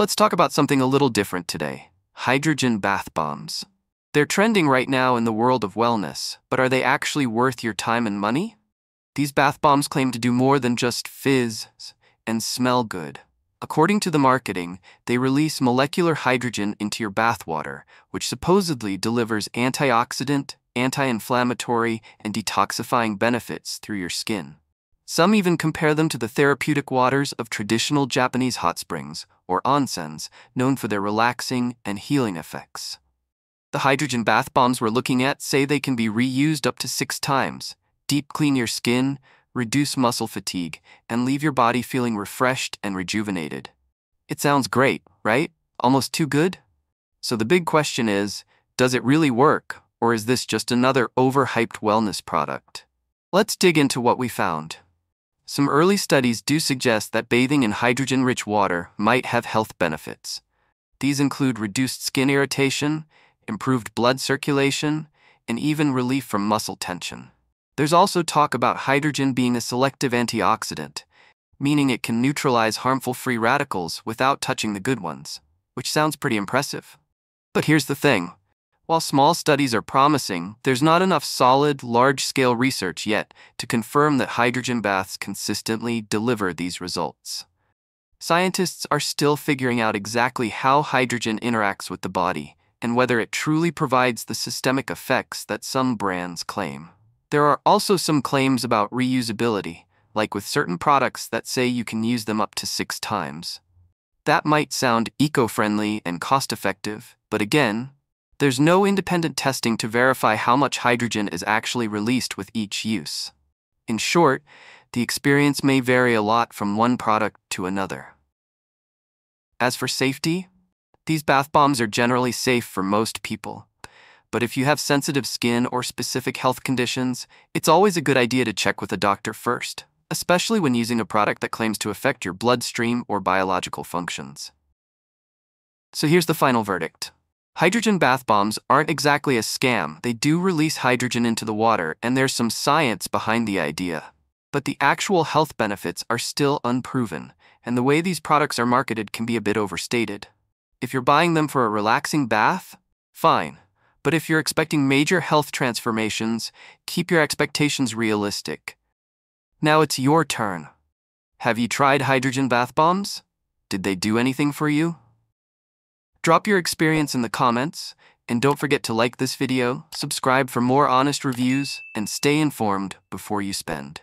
Let's talk about something a little different today hydrogen bath bombs. They're trending right now in the world of wellness, but are they actually worth your time and money? These bath bombs claim to do more than just fizz and smell good. According to the marketing, they release molecular hydrogen into your bathwater, which supposedly delivers antioxidant, anti inflammatory, and detoxifying benefits through your skin. Some even compare them to the therapeutic waters of traditional Japanese hot springs, or onsens, known for their relaxing and healing effects. The hydrogen bath bombs we're looking at say they can be reused up to six times, deep clean your skin, reduce muscle fatigue, and leave your body feeling refreshed and rejuvenated. It sounds great, right? Almost too good? So the big question is does it really work, or is this just another overhyped wellness product? Let's dig into what we found. Some early studies do suggest that bathing in hydrogen rich water might have health benefits. These include reduced skin irritation, improved blood circulation, and even relief from muscle tension. There's also talk about hydrogen being a selective antioxidant, meaning it can neutralize harmful free radicals without touching the good ones, which sounds pretty impressive. But here's the thing while small studies are promising, there's not enough solid, large scale research yet to confirm that hydrogen baths consistently deliver these results. Scientists are still figuring out exactly how hydrogen interacts with the body and whether it truly provides the systemic effects that some brands claim. There are also some claims about reusability, like with certain products that say you can use them up to six times. That might sound eco friendly and cost effective, but again, there's no independent testing to verify how much hydrogen is actually released with each use. In short, the experience may vary a lot from one product to another. As for safety, these bath bombs are generally safe for most people. But if you have sensitive skin or specific health conditions, it's always a good idea to check with a doctor first, especially when using a product that claims to affect your bloodstream or biological functions. So here's the final verdict. Hydrogen bath bombs aren't exactly a scam. They do release hydrogen into the water, and there's some science behind the idea. But the actual health benefits are still unproven, and the way these products are marketed can be a bit overstated. If you're buying them for a relaxing bath, fine. But if you're expecting major health transformations, keep your expectations realistic. Now it's your turn. Have you tried hydrogen bath bombs? Did they do anything for you? Drop your experience in the comments, and don't forget to like this video, subscribe for more honest reviews, and stay informed before you spend.